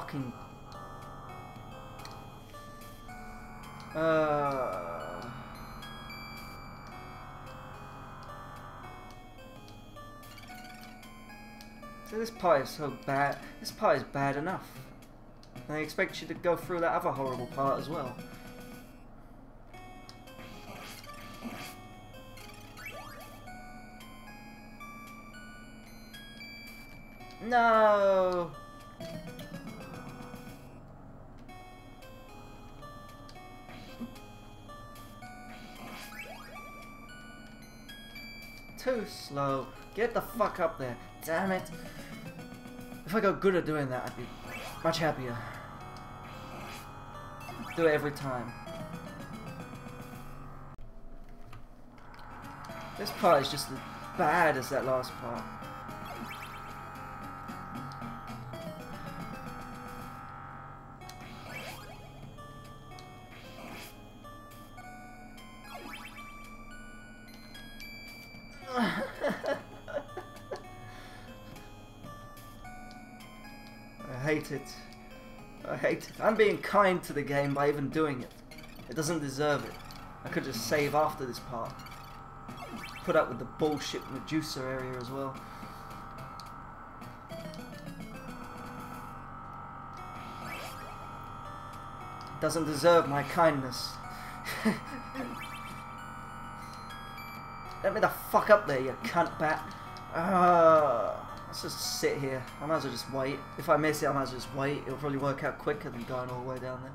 fucking... Uh... So this part is so bad. This part is bad enough. And I expect you to go through that other horrible part as well. No! Too slow. Get the fuck up there. Damn it. If I got good at doing that, I'd be much happier. Do it every time. This part is just as bad as that last part. I'm being kind to the game by even doing it. It doesn't deserve it. I could just save after this part. Put up with the bullshit Medusa area as well. Doesn't deserve my kindness. Let me the fuck up there, you cunt bat. Uh, let's just sit here. I might as well just wait. If I miss it, I might as well just wait. It'll probably work out quicker than going all the way down there.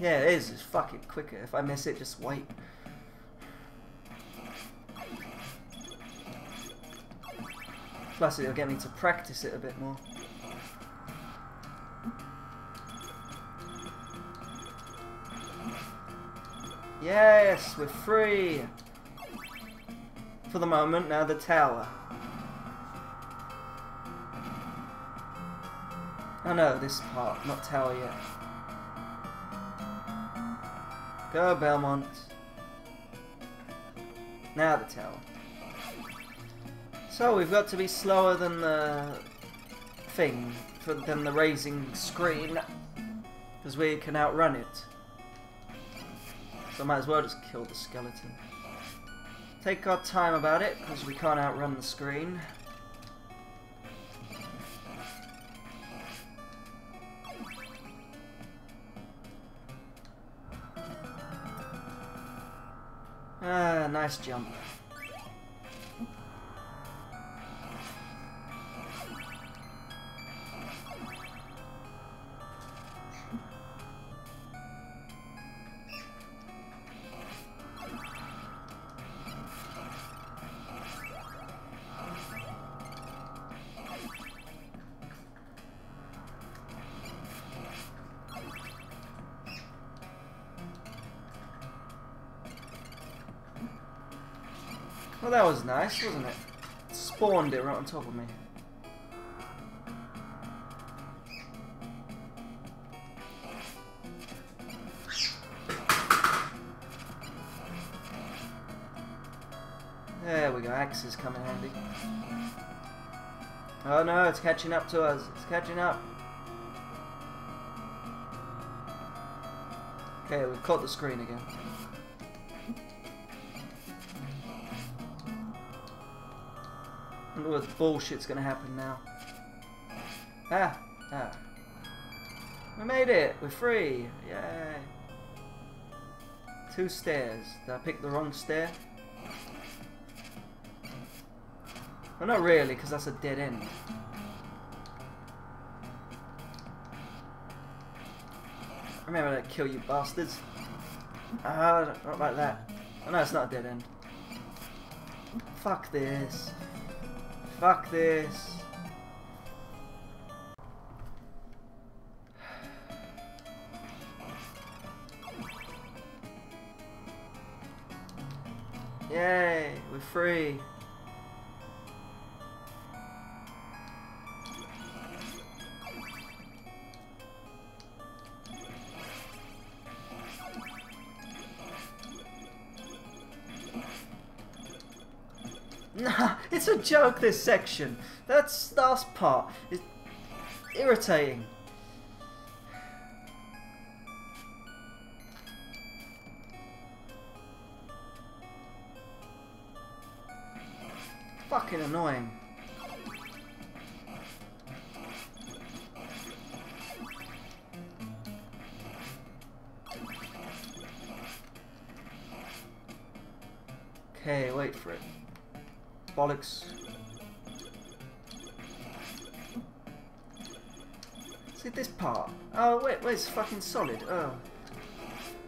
Yeah, it is. It's fucking quicker. If I miss it, just wait. Plus, it'll get me to practice it a bit more. Yes, we're free. For the moment, now the tower. Oh no, this part, not tower yet. Go, Belmont. Now the tower. So we've got to be slower than the thing, for, than the raising screen, because we can outrun it. So I might as well just kill the skeleton. Take our time about it, because we can't outrun the screen. Ah, nice jump. Nice, wasn't it? Spawned it right on top of me. There we go, axes come in handy. Oh no, it's catching up to us. It's catching up. Okay, we've caught the screen again. All bullshit's gonna happen now. Ah, ah. We made it! We're free! Yay! Two stairs. Did I pick the wrong stair? Well, not really, because that's a dead end. Remember that kill you bastards. Ah, not like that. Oh no, it's not a dead end. Fuck this. Fuck this. Yay, we're free. Nah, it's a joke, this section. That's last part. It's irritating. Fucking annoying. Okay, wait for it. Bollocks. See this part? Oh wait, wait, it's fucking solid. Oh.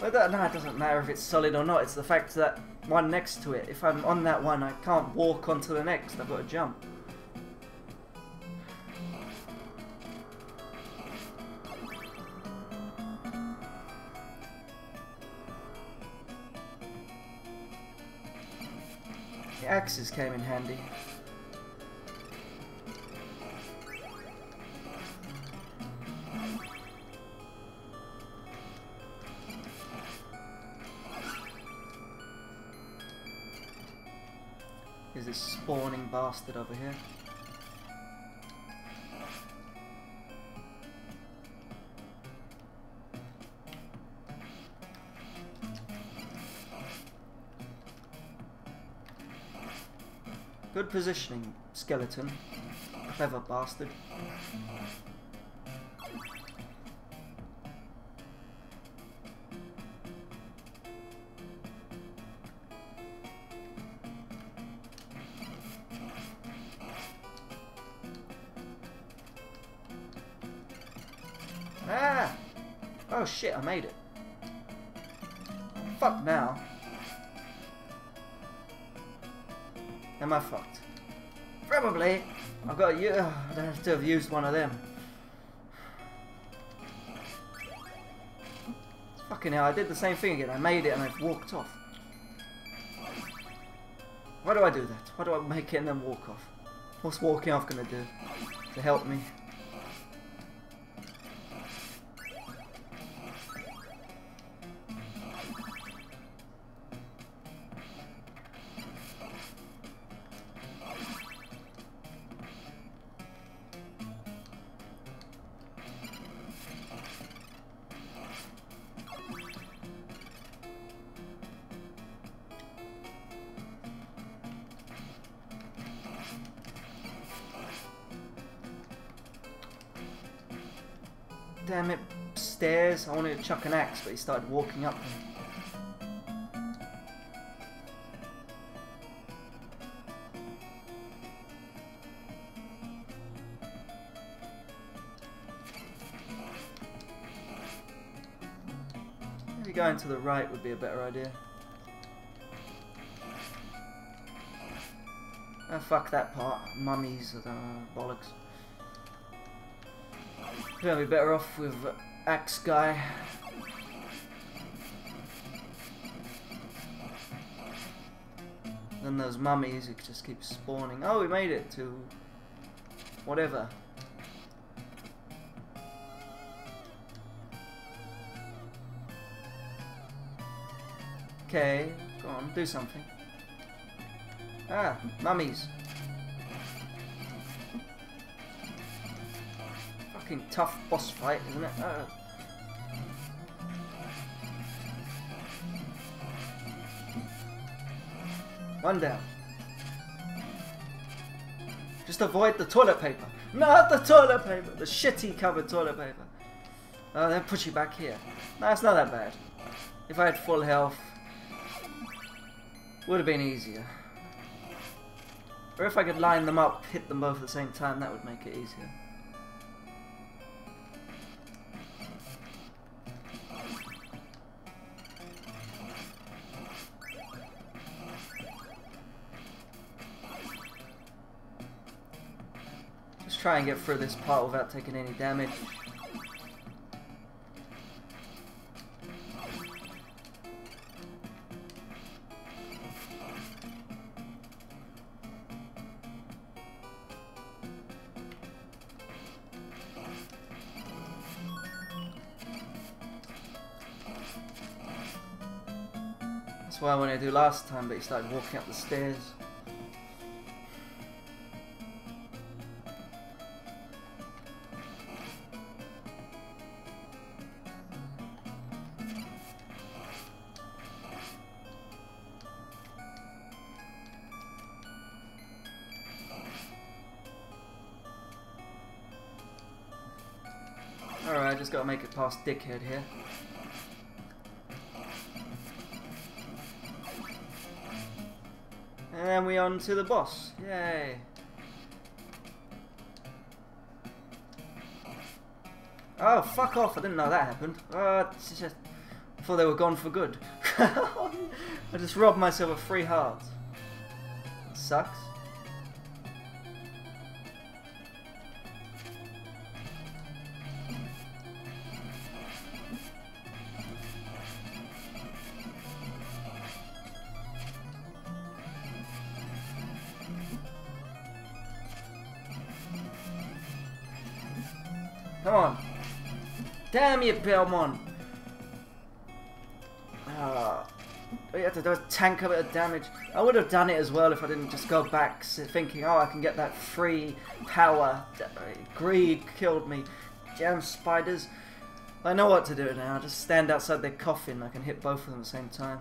Well, that, no, it doesn't matter if it's solid or not. It's the fact that one next to it. If I'm on that one, I can't walk onto the next. I've got to jump. Axes came in handy. Is this spawning bastard over here? Good positioning, skeleton. Clever bastard. Have used one of them. Fucking hell, I did the same thing again. I made it and I've walked off. Why do I do that? Why do I make it and then walk off? What's walking off gonna do to help me? Damn it, stairs. I wanted to chuck an axe, but he started walking up. Maybe going to the right would be a better idea. Oh, fuck that part. Mummies, are don't bollocks. Gonna be better off with Axe Guy. Then those mummies who just keep spawning. Oh, we made it to whatever. Okay, go on, do something. Ah, mummies. Fucking tough boss fight, isn't it? Uh. One down. Just avoid the toilet paper. Not the toilet paper. The shitty covered toilet paper. Oh, then put you back here. No, it's not that bad. If I had full health, would have been easier. Or if I could line them up, hit them both at the same time, that would make it easier. Try and get through this part without taking any damage. That's what I wanted to do last time, but he started walking up the stairs. Past Dickhead here. And then we on to the boss. Yay. Oh, fuck off. I didn't know that happened. Uh, just, I thought they were gone for good. I just robbed myself of three hearts. Sucks. Damn you, Belmont. Ah. we had to do a tank a bit of damage. I would have done it as well if I didn't just go back thinking, oh, I can get that free power. Greed killed me. Damn spiders. I know what to do now. Just stand outside their coffin. I can hit both of them at the same time.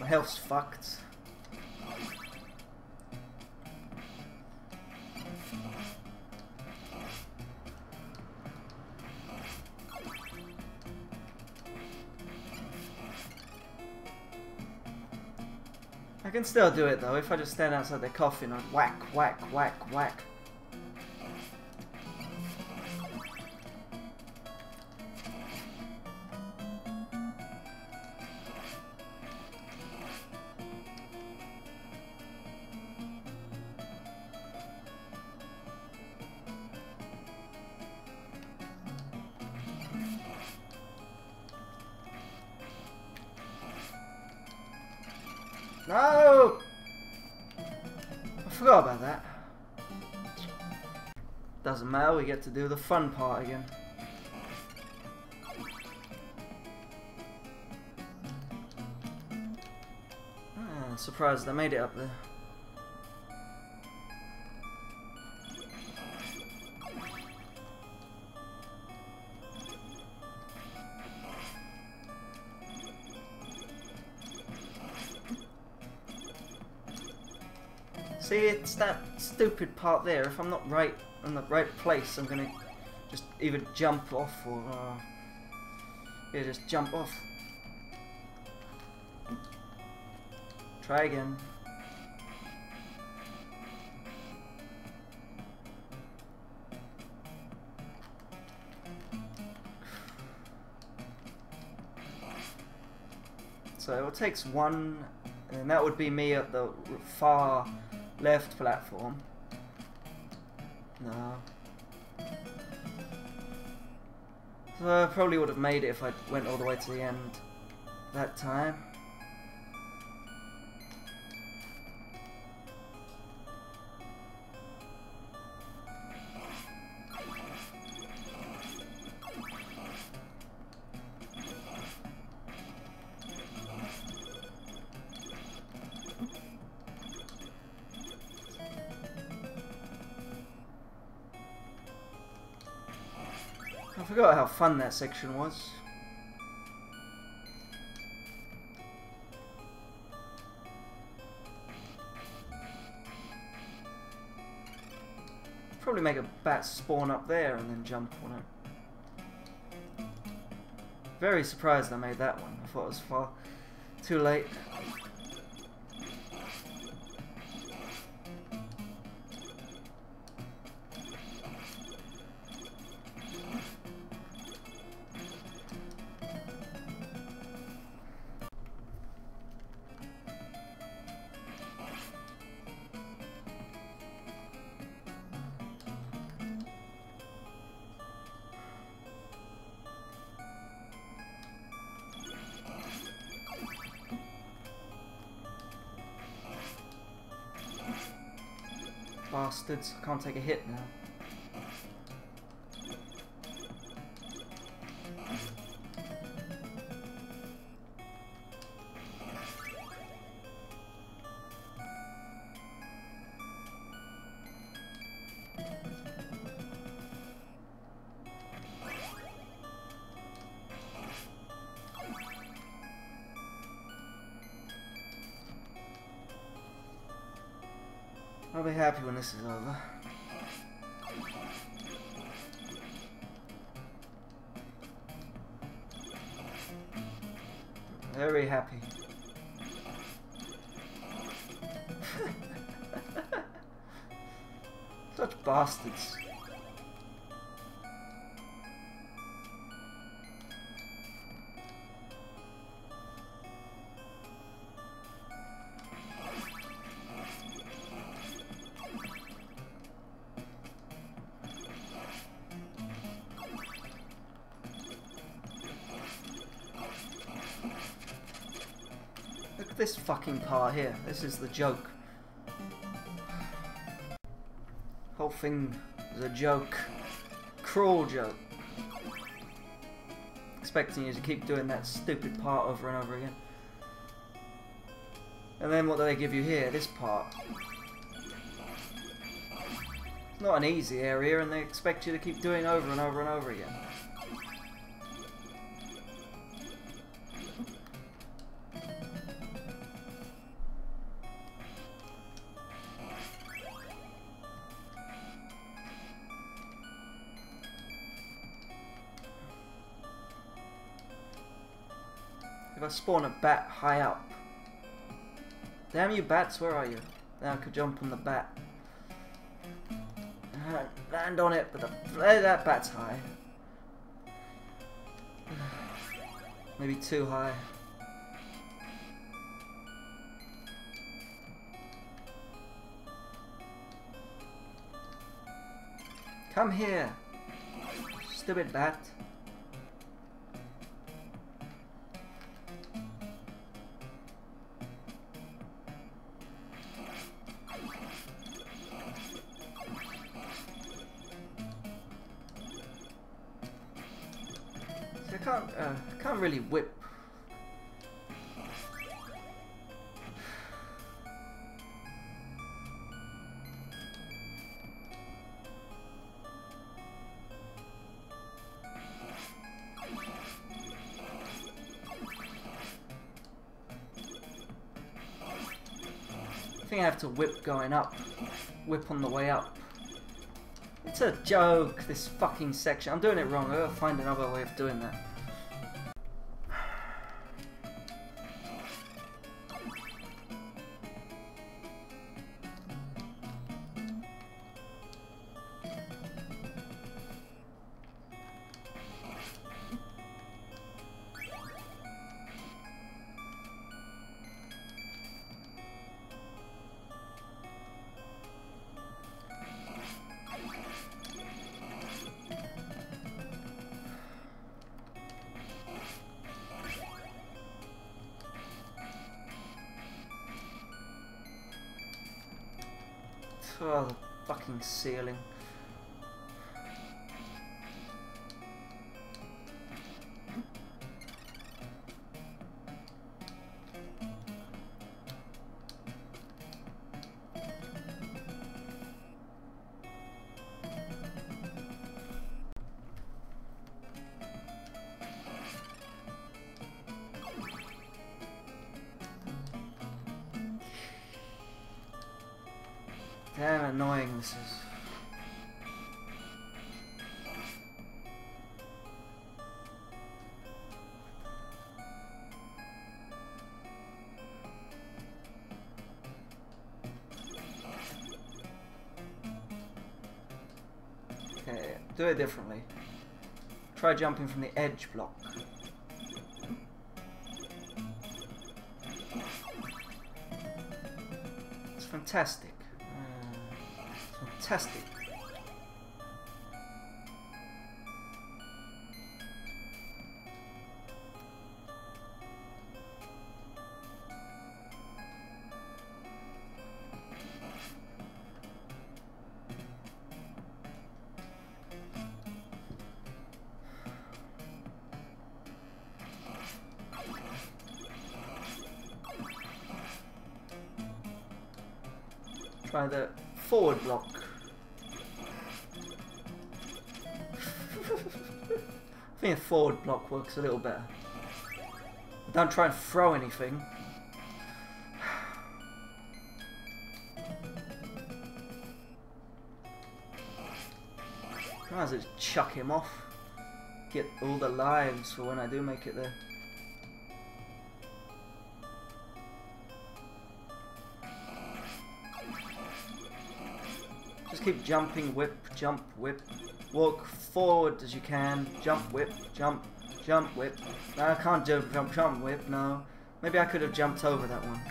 My health's fucked. I can still do it though. If I just stand outside their coffin, I'd whack, whack, whack, whack. No! I forgot about that. Doesn't matter, we get to do the fun part again. Ah, surprised I made it up there. Stupid part there. If I'm not right in the right place, I'm gonna just either jump off or uh, yeah, just jump off. Try again. So it takes one, and that would be me at the far left platform. No. So I probably would have made it if I went all the way to the end that time. Forgot how fun that section was. Probably make a bat spawn up there and then jump on it. Very surprised I made that one. I thought it was far too late. Bastards, I can't take a hit now. I'll be happy when this is over. Very happy. Such bastards. This fucking part here. This is the joke. Whole thing is a joke. Cruel joke. Expecting you to keep doing that stupid part over and over again. And then what do they give you here? This part. It's not an easy area and they expect you to keep doing over and over and over again. Spawn a bat high up. Damn you bats, where are you? Now I could jump on the bat. Land on it, but the, that bat's high. Maybe too high. Come here, stupid bat. Have to whip going up. Whip on the way up. It's a joke, this fucking section. I'm doing it wrong. I gotta find another way of doing that. Ceiling. Do it differently. Try jumping from the edge block. It's fantastic. Uh, fantastic. Try the forward block. I think a forward block works a little better. Don't try and throw anything. Might as well just chuck him off. Get all the lives for when I do make it there. Just keep jumping, whip, jump, whip. Walk forward as you can. Jump, whip, jump, jump, whip. No, I can't jump, jump, jump, whip, no. Maybe I could have jumped over that one.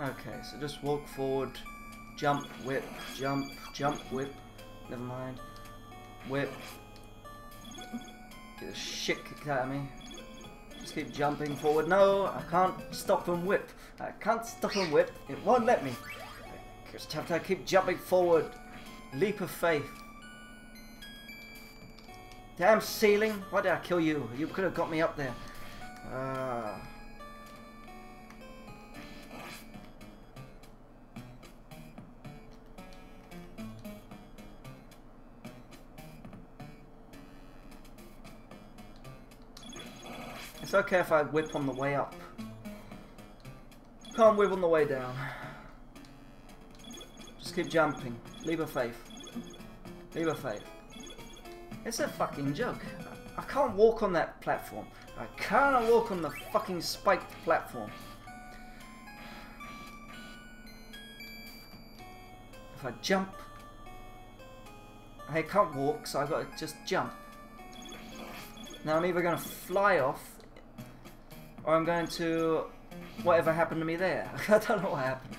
Okay, so just walk forward, jump, whip, jump, jump, whip. Never mind. Whip. Get the shit kicked out of me. Just keep jumping forward. No, I can't stop and whip. I can't stop and whip. It won't let me. Just have to keep jumping forward. Leap of faith. Damn ceiling! Why did I kill you? You could have got me up there. Ah. It's okay if I whip on the way up. Can't whip on the way down. Just keep jumping. Leap of faith. Leap of faith. It's a fucking joke. I can't walk on that platform. I can't walk on the fucking spiked platform. If I jump, I can't walk, so I've got to just jump. Now I'm either going to fly off, or I'm going to... Whatever happened to me there. I don't know what happened.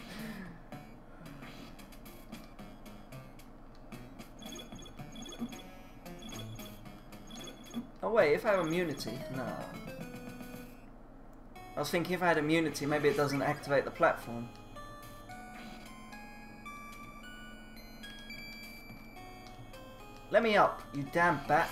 Oh wait, if I have immunity? No. I was thinking if I had immunity, maybe it doesn't activate the platform. Let me up, you damn bat.